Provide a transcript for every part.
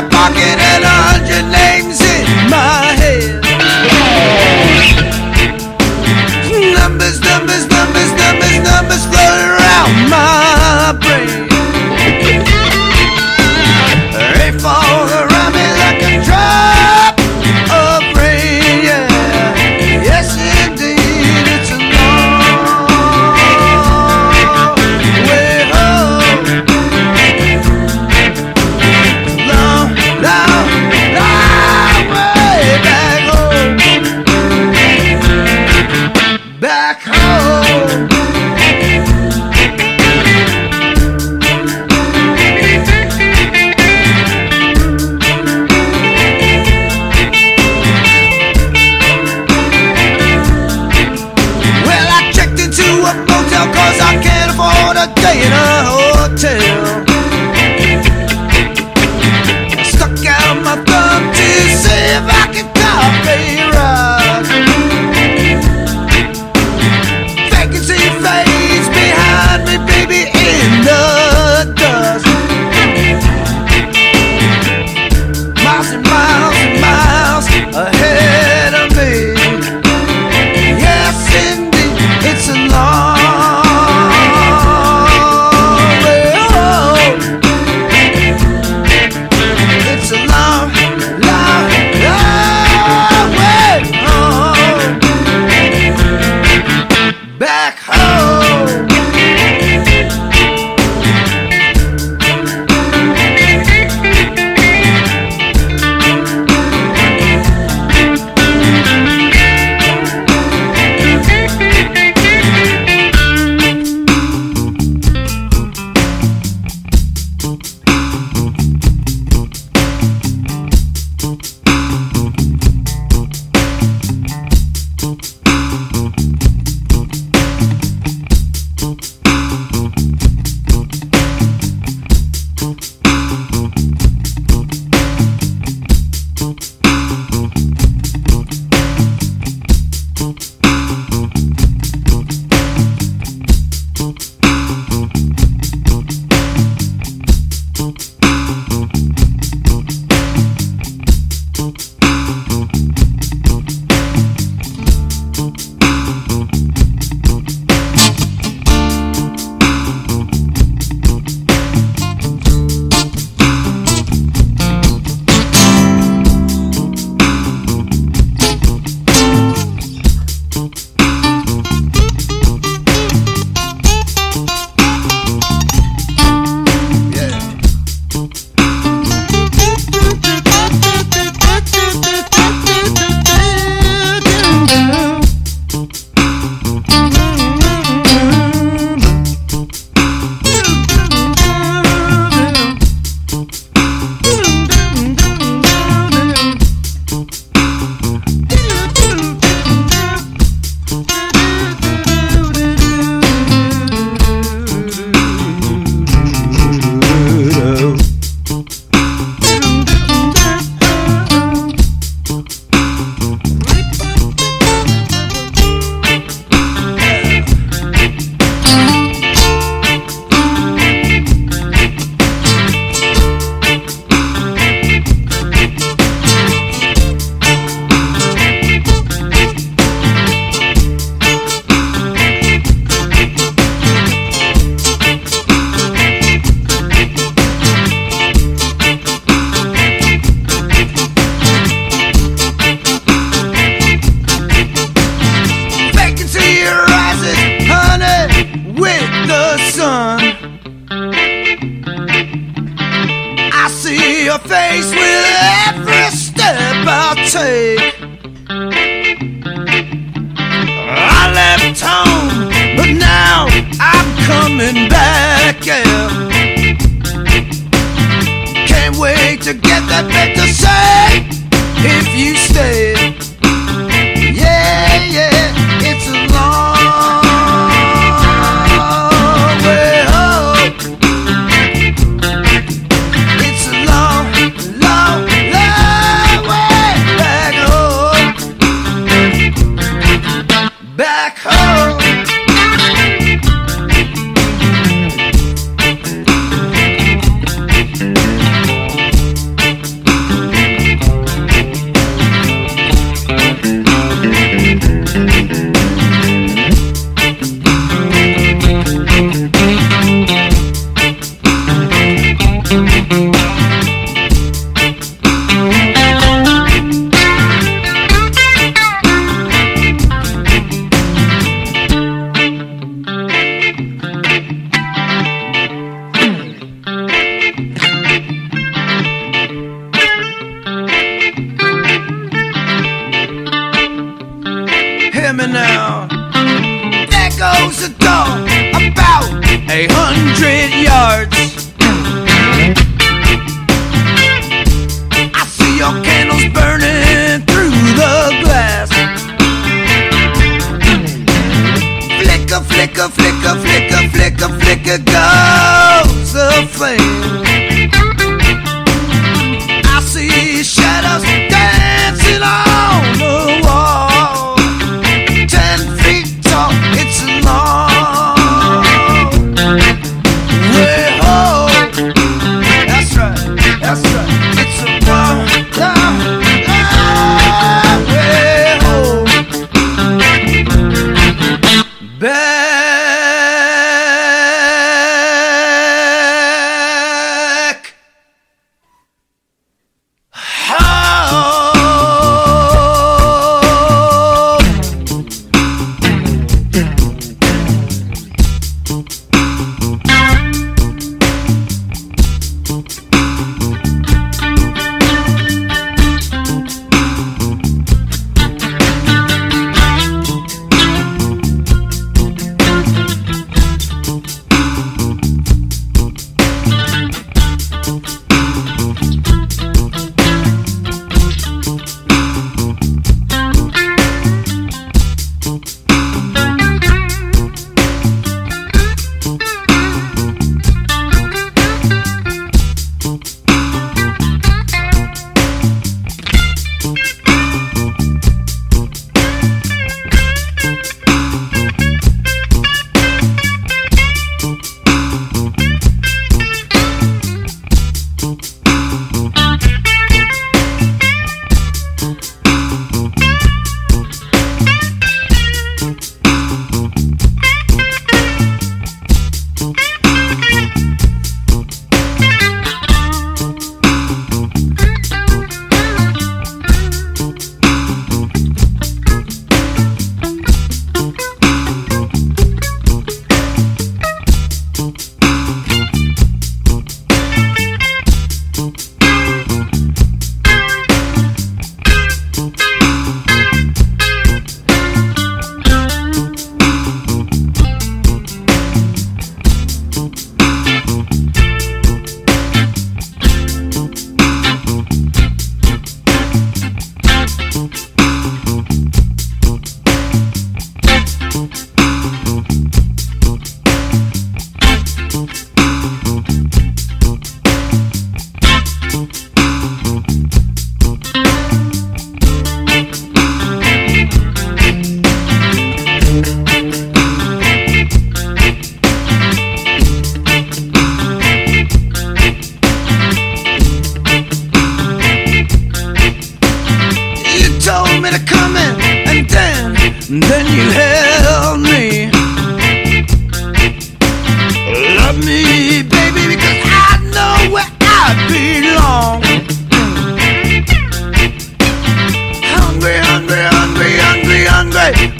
my pocket and a hundred names in. My I bet the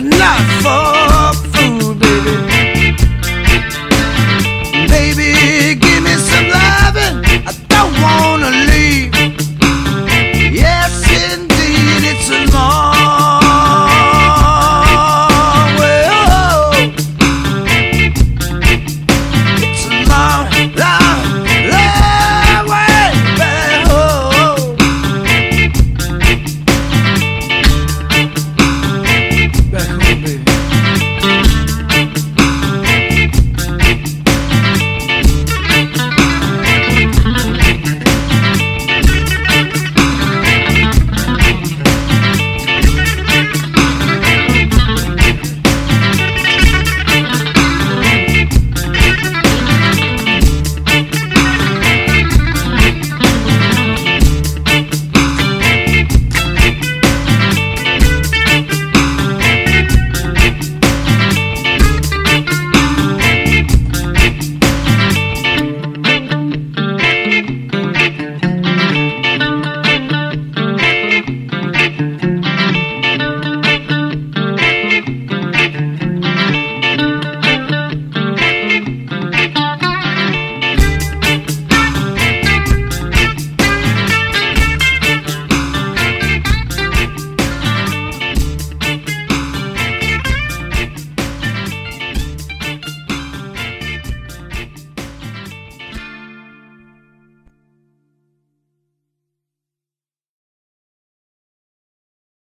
but not for